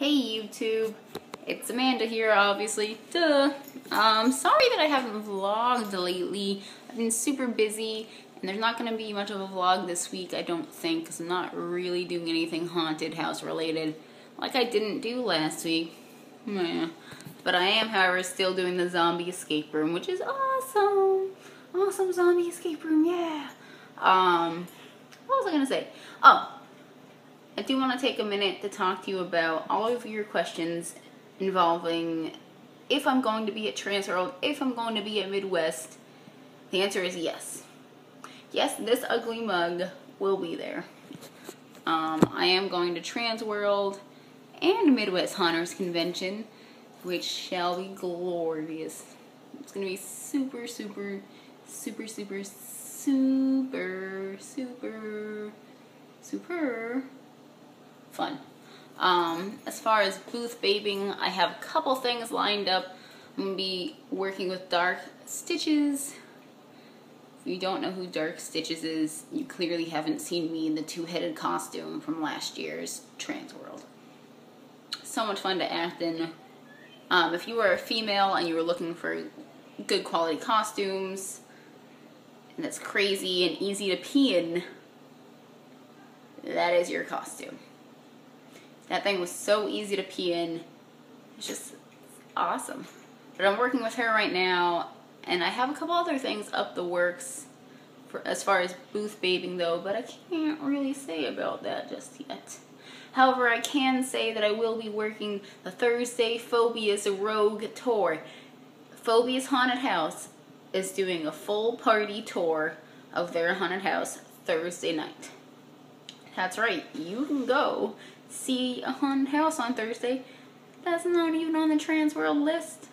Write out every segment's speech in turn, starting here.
Hey YouTube, it's Amanda here, obviously. Duh. Um, sorry that I haven't vlogged lately. I've been super busy, and there's not going to be much of a vlog this week, I don't think, because I'm not really doing anything haunted house related, like I didn't do last week. Meh. But I am, however, still doing the zombie escape room, which is awesome. Awesome zombie escape room, yeah. Um, what was I going to say? Oh, I do want to take a minute to talk to you about all of your questions involving if I'm going to be at Transworld, if I'm going to be at Midwest. The answer is yes. Yes, this ugly mug will be there. Um, I am going to Transworld and Midwest Haunters Convention, which shall be glorious. It's going to be super, super, super, super, super, super, super fun. Um, as far as booth babing, I have a couple things lined up. I'm to be working with Dark Stitches. If you don't know who Dark Stitches is, you clearly haven't seen me in the two-headed costume from last year's Transworld. So much fun to act in. Um, if you were a female and you were looking for good quality costumes, and that's crazy and easy to pee in, that is your costume. That thing was so easy to pee in. It's just awesome. But I'm working with her right now, and I have a couple other things up the works for as far as booth babing though, but I can't really say about that just yet. However, I can say that I will be working the Thursday Phobias Rogue Tour. Phobias Haunted House is doing a full party tour of their haunted house Thursday night. That's right, you can go see a haunted house on Thursday that's not even on the Transworld list.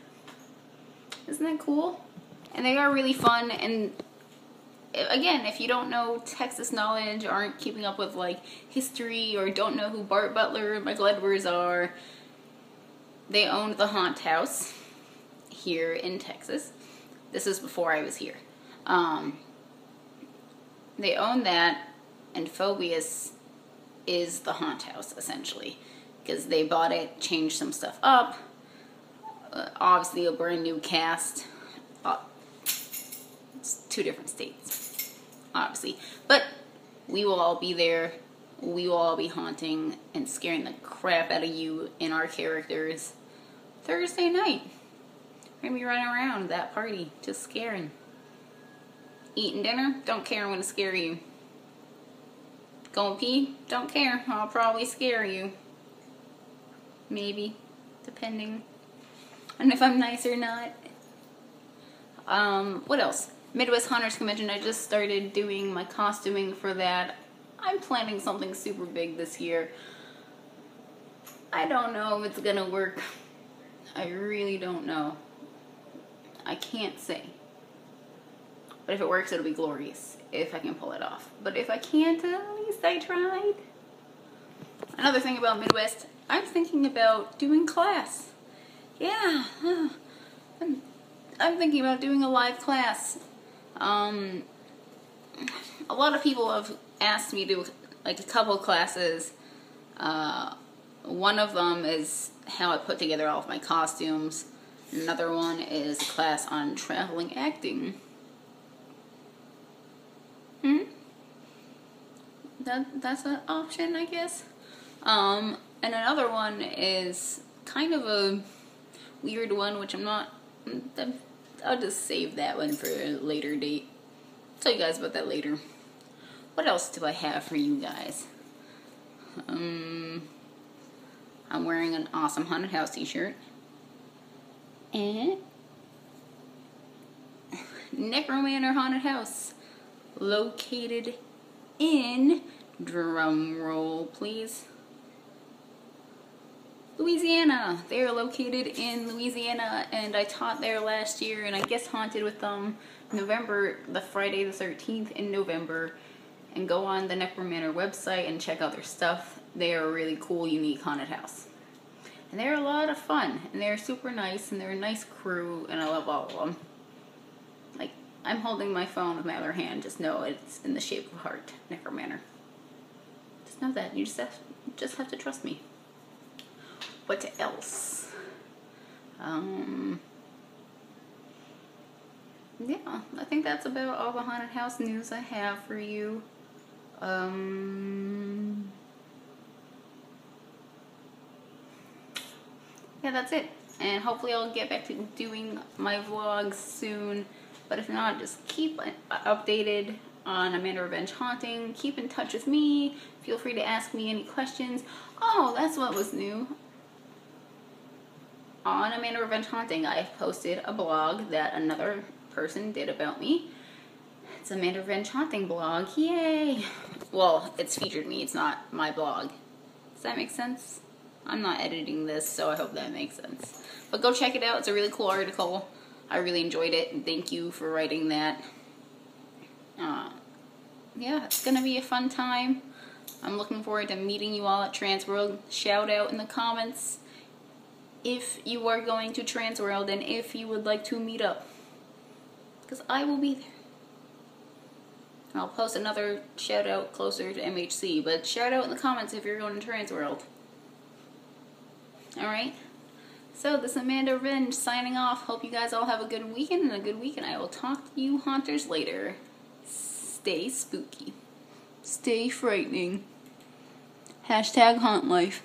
Isn't that cool? And they are really fun and again, if you don't know Texas knowledge, aren't keeping up with like history, or don't know who Bart Butler and Michael Edwards are, they owned the Haunt House here in Texas. This is before I was here. Um, they owned that, and Phobias is the haunt house essentially because they bought it, changed some stuff up. Uh, obviously, a brand new cast. Uh, it's two different states, obviously, but we will all be there. We will all be haunting and scaring the crap out of you in our characters Thursday night. We're gonna be running around that party, just scaring. Eating dinner, don't care, I'm gonna scare you. Going pee? Don't care. I'll probably scare you. Maybe. Depending on if I'm nice or not. Um, what else? Midwest Haunters Convention. I just started doing my costuming for that. I'm planning something super big this year. I don't know if it's gonna work. I really don't know. I can't say. But if it works, it'll be glorious if I can pull it off. But if I can't, at least I tried. Another thing about Midwest, I'm thinking about doing class. Yeah, I'm, I'm thinking about doing a live class. Um, a lot of people have asked me to like a couple classes. Uh, one of them is how I put together all of my costumes. Another one is a class on traveling acting. That, that's an option, I guess. Um, and another one is kind of a weird one, which I'm not. I'll just save that one for a later date. Tell you guys about that later. What else do I have for you guys? Um, I'm wearing an awesome haunted house t-shirt. And Necromanor Haunted House located in, drum roll please, Louisiana. They are located in Louisiana and I taught there last year and I guess haunted with them November, the Friday the 13th in November. And go on the Necromanor website and check out their stuff. They are a really cool, unique haunted house. And they're a lot of fun and they're super nice and they're a nice crew and I love all of them. Like, I'm holding my phone with my other hand. Just know it's in the shape of a heart, Necromanor. Know that. You just have, just have to trust me. what else? Um, yeah, I think that's about all the haunted house news I have for you. Um, yeah, that's it. And hopefully I'll get back to doing my vlogs soon. But if not, just keep updated on Amanda Reevenge Haunting. Keep in touch with me. Feel free to ask me any questions. Oh, that's what was new. On Amanda Reevenge Haunting, I have posted a blog that another person did about me. It's Amanda Reevenge Haunting blog. Yay! Well, it's featured me. It's not my blog. Does that make sense? I'm not editing this, so I hope that makes sense. But go check it out. It's a really cool article. I really enjoyed it, and thank you for writing that. Uh, yeah, it's going to be a fun time. I'm looking forward to meeting you all at Transworld. Shout out in the comments if you are going to Transworld and if you would like to meet up. Because I will be there. I'll post another shout out closer to MHC, but shout out in the comments if you're going to Transworld. Alright? So, this is Amanda Reevenge signing off. Hope you guys all have a good weekend and a good week, and I will talk to you haunters later. Stay spooky. Stay frightening. Hashtag haunt life.